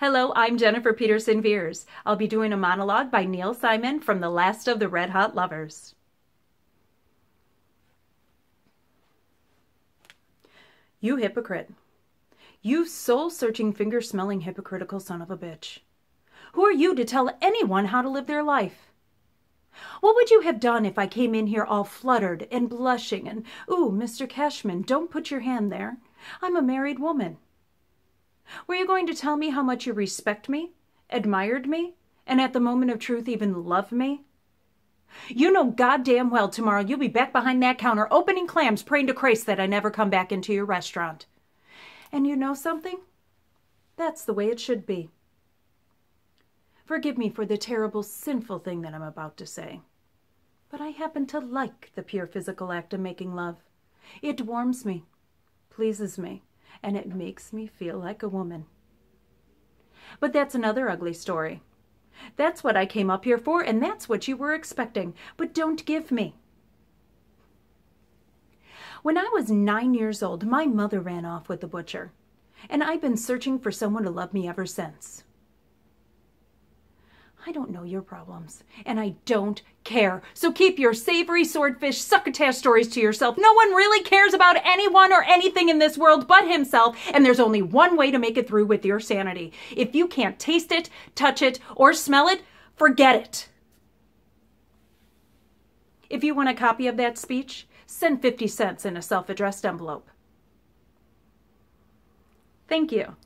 Hello, I'm Jennifer Peterson Vehrs. I'll be doing a monologue by Neil Simon from The Last of the Red Hot Lovers. You hypocrite. You soul searching, finger smelling, hypocritical son of a bitch. Who are you to tell anyone how to live their life? What would you have done if I came in here all fluttered and blushing and, ooh, Mr. Cashman, don't put your hand there. I'm a married woman. Were you going to tell me how much you respect me, admired me, and at the moment of truth even love me? You know goddamn well tomorrow you'll be back behind that counter opening clams praying to Christ that I never come back into your restaurant. And you know something? That's the way it should be. Forgive me for the terrible, sinful thing that I'm about to say. But I happen to like the pure physical act of making love. It warms me, pleases me, and it makes me feel like a woman. But that's another ugly story. That's what I came up here for, and that's what you were expecting. But don't give me. When I was nine years old, my mother ran off with the butcher, and I've been searching for someone to love me ever since. I don't know your problems, and I don't care. So keep your savory swordfish succotash stories to yourself. No one really cares about anyone or anything in this world but himself, and there's only one way to make it through with your sanity. If you can't taste it, touch it, or smell it, forget it. If you want a copy of that speech, send 50 cents in a self addressed envelope. Thank you.